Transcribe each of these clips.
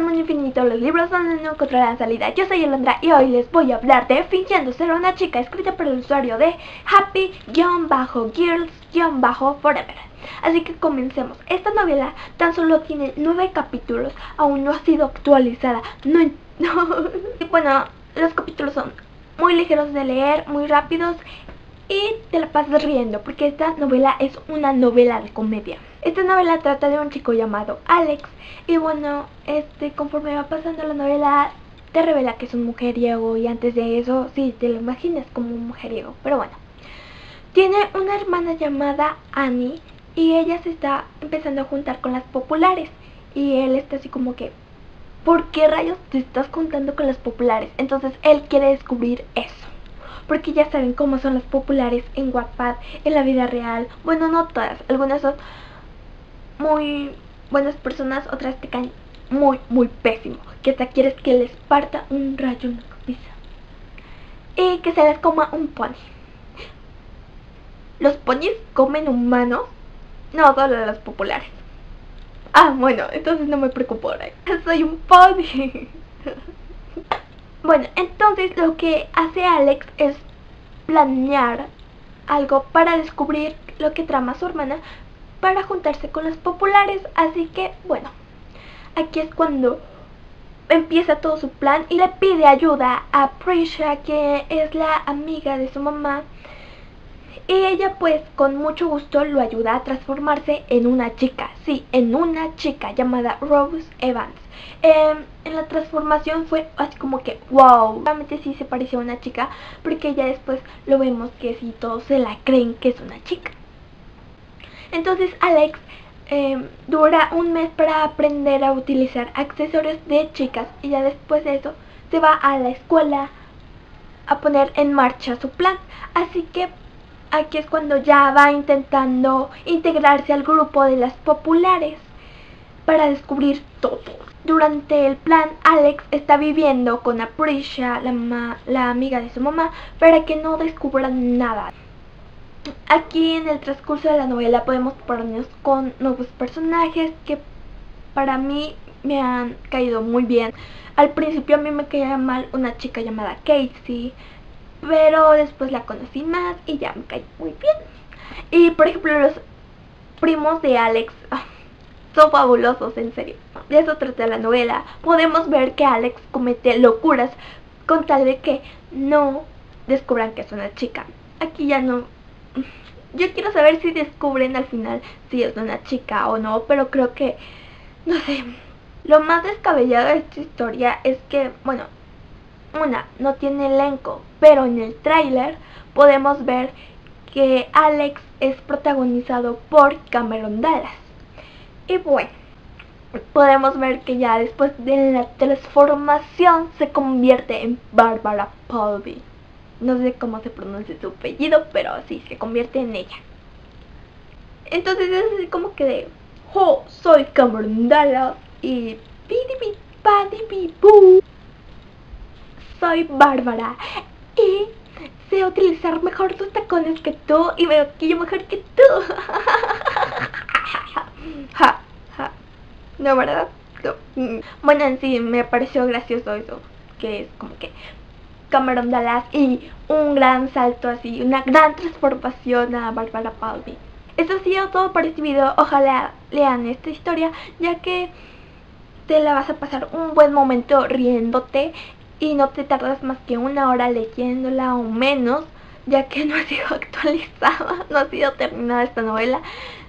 al mundo infinito, los libros donde no encontrarán salida. Yo soy Alondra y hoy les voy a hablar de Fingiendo ser una chica, escrita por el usuario de Happy-Girls-Forever. Así que comencemos. Esta novela tan solo tiene nueve capítulos, aún no ha sido actualizada. No, no. bueno, los capítulos son muy ligeros de leer, muy rápidos y te la pasas riendo porque esta novela es una novela de comedia. Esta novela trata de un chico llamado Alex y bueno, este conforme va pasando la novela te revela que es un mujeriego y antes de eso sí te lo imaginas como un mujeriego, pero bueno. Tiene una hermana llamada Annie y ella se está empezando a juntar con las populares y él está así como que ¿por qué rayos te estás juntando con las populares? Entonces él quiere descubrir eso porque ya saben cómo son las populares en Wattpad, en la vida real. Bueno, no todas, algunas son muy buenas personas, otras te caen muy, muy pésimo. Que hasta quieres que les parta un rayo en la. Y que se les coma un pony. ¿Los ponis comen humanos? No, solo los populares. Ah, bueno, entonces no me preocupo ahora. Soy un pony. Bueno, entonces lo que hace Alex es planear algo para descubrir lo que trama su hermana para juntarse con los populares. Así que, bueno, aquí es cuando empieza todo su plan y le pide ayuda a Prisha, que es la amiga de su mamá. Y ella pues con mucho gusto lo ayuda a transformarse en una chica, sí, en una chica llamada Rose Evans. Em, en la transformación fue así como que wow, realmente sí se parecía a una chica, porque ya después lo vemos que sí todos se la creen que es una chica. Entonces Alex em, dura un mes para aprender a utilizar accesorios de chicas y ya después de eso se va a la escuela a poner en marcha su plan. Así que aquí es cuando ya va intentando integrarse al grupo de las populares para descubrir todo. Durante el plan, Alex está viviendo con Aprisha, la, la amiga de su mamá, para que no descubran nada. Aquí en el transcurso de la novela podemos ponernos con nuevos personajes que para mí me han caído muy bien. Al principio a mí me caía mal una chica llamada Casey, pero después la conocí más y ya me cae muy bien. Y por ejemplo los primos de Alex ah, son fabulosos, en serio. De eso trata la novela. Podemos ver que Alex comete locuras con tal de que no descubran que es una chica. Aquí ya no yo quiero saber si descubren al final si es una chica o no, pero creo que, no sé, lo más descabellado de esta historia es que, bueno, una, no tiene elenco, pero en el tráiler podemos ver que Alex es protagonizado por Cameron Dallas. Y bueno, podemos ver que ya después de la transformación se convierte en Barbara Palby. No sé cómo se pronuncia su apellido, pero sí, se convierte en ella. Entonces es así como que de, oh, soy Cameron Dallas y Soy Bárbara y sé utilizar mejor tus tacones que tú y me maquillo mejor que tú. ja, ja. No, ¿verdad? No. Bueno, en sí me pareció gracioso eso, que es como que Cameron Dallas y un gran salto así, una gran transformación a Barbara Palby. Eso ha sido todo para este video, ojalá lean esta historia ya que te la vas a pasar un buen momento riéndote y no te tardas más que una hora leyéndola o menos ya que no ha sido actualizada, no ha sido terminada esta novela,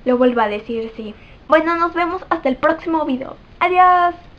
lo vuelvo a decir, sí. Bueno, nos vemos hasta el próximo video. Adiós.